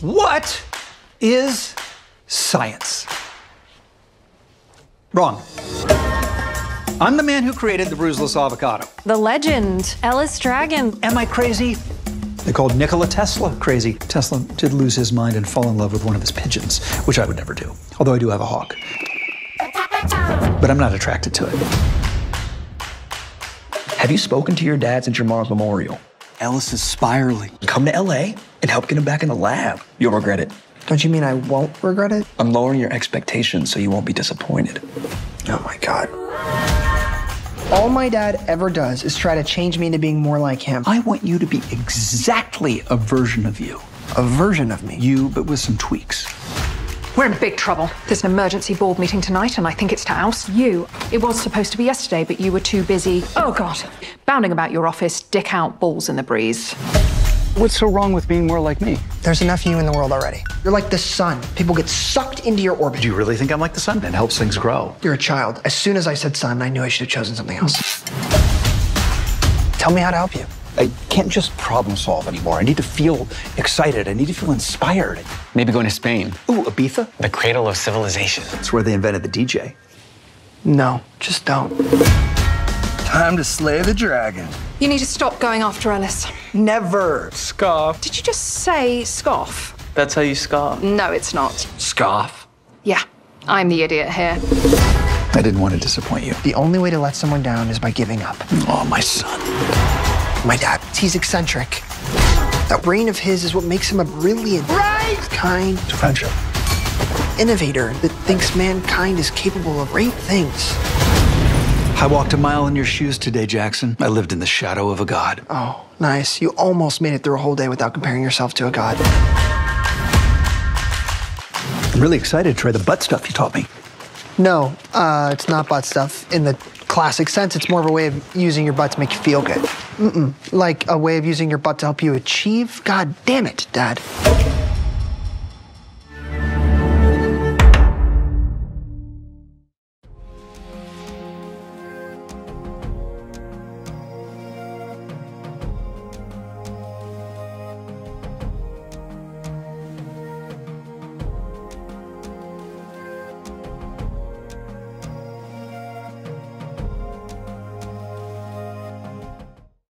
What is science? Wrong. I'm the man who created the bruiseless avocado. The legend, Ellis Dragon. Am I crazy? They called Nikola Tesla crazy. Tesla did lose his mind and fall in love with one of his pigeons, which I would never do. Although I do have a hawk. But I'm not attracted to it. Have you spoken to your dad since your mom's memorial? Ellis is spiraling. Come to LA and help get him back in the lab. You'll regret it. Don't you mean I won't regret it? I'm lowering your expectations so you won't be disappointed. Oh my god. All my dad ever does is try to change me into being more like him. I want you to be exactly a version of you. A version of me. You, but with some tweaks. We're in big trouble. There's an emergency board meeting tonight, and I think it's to oust you. It was supposed to be yesterday, but you were too busy. Oh, God. Bounding about your office, dick out, balls in the breeze. What's so wrong with being more like me? There's enough of you in the world already. You're like the sun. People get sucked into your orbit. Do you really think I'm like the sun? It helps things grow. You're a child. As soon as I said sun, I knew I should have chosen something else. Tell me how to help you. I can't just problem solve anymore. I need to feel excited. I need to feel inspired. Maybe going to Spain. Ooh, Ibiza? The cradle of civilization. That's where they invented the DJ. No, just don't. Time to slay the dragon. You need to stop going after Ellis. Never. Scoff. Did you just say scoff? That's how you scoff. No, it's not. Scoff. Yeah, I'm the idiot here. I didn't want to disappoint you. The only way to let someone down is by giving up. Oh, my son. My dad, he's eccentric. That brain of his is what makes him a brilliant, Right! kind It's a friendship. innovator that thinks mankind is capable of great things. I walked a mile in your shoes today, Jackson. I lived in the shadow of a god. Oh, nice. You almost made it through a whole day without comparing yourself to a god. I'm really excited to try the butt stuff you taught me. No, uh, it's not butt stuff. In the classic sense, it's more of a way of using your butt to make you feel good. Mm-mm. Like a way of using your butt to help you achieve. God damn it, Dad.